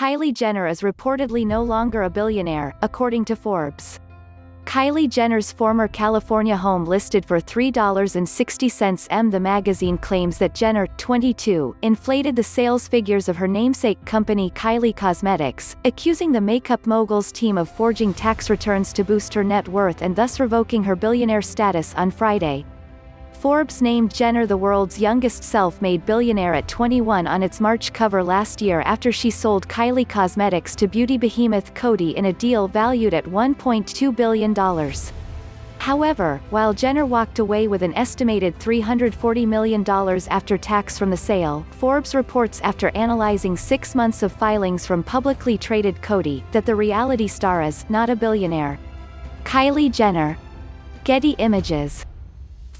Kylie Jenner is reportedly no longer a billionaire, according to Forbes. Kylie Jenner's former California home listed for $3.60 m. The magazine claims that Jenner, 22, inflated the sales figures of her namesake company Kylie Cosmetics, accusing the makeup mogul's team of forging tax returns to boost her net worth and thus revoking her billionaire status on Friday. Forbes named Jenner the world's youngest self-made billionaire at 21 on its March cover last year after she sold Kylie Cosmetics to beauty behemoth Coty in a deal valued at $1.2 billion. However, while Jenner walked away with an estimated $340 million after tax from the sale, Forbes reports after analyzing six months of filings from publicly traded Coty, that the reality star is not a billionaire. Kylie Jenner. Getty Images.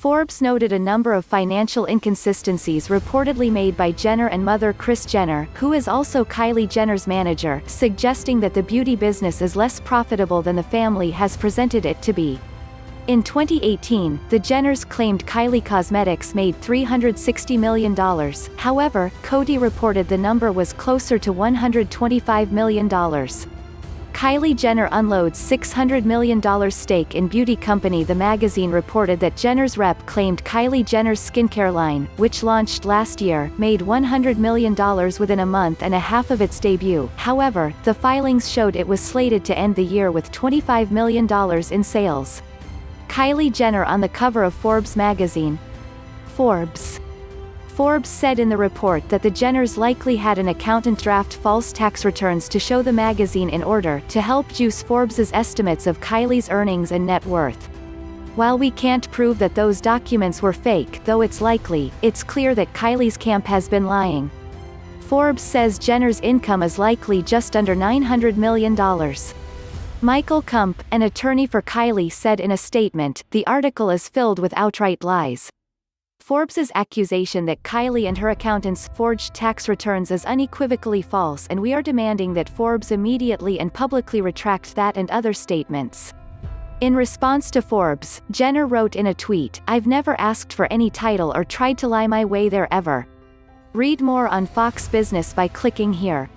Forbes noted a number of financial inconsistencies reportedly made by Jenner and mother Kris Jenner, who is also Kylie Jenner's manager, suggesting that the beauty business is less profitable than the family has presented it to be. In 2018, the Jenners claimed Kylie Cosmetics made $360 million, however, Coty reported the number was closer to $125 million. Kylie Jenner unloads $600 million stake in beauty company The magazine reported that Jenner's rep claimed Kylie Jenner's skincare line, which launched last year, made $100 million within a month and a half of its debut, however, the filings showed it was slated to end the year with $25 million in sales. Kylie Jenner on the cover of Forbes magazine. Forbes Forbes said in the report that the Jenners likely had an accountant draft false tax returns to show the magazine in order to help juice Forbes's estimates of Kylie's earnings and net worth. While we can't prove that those documents were fake though it's likely, it's clear that Kylie's camp has been lying. Forbes says Jenner's income is likely just under $900 million. Michael Kump, an attorney for Kylie said in a statement, the article is filled with outright lies. Forbes's accusation that Kylie and her accountants forged tax returns is unequivocally false and we are demanding that Forbes immediately and publicly retract that and other statements. In response to Forbes, Jenner wrote in a tweet, I've never asked for any title or tried to lie my way there ever. Read more on Fox Business by clicking here.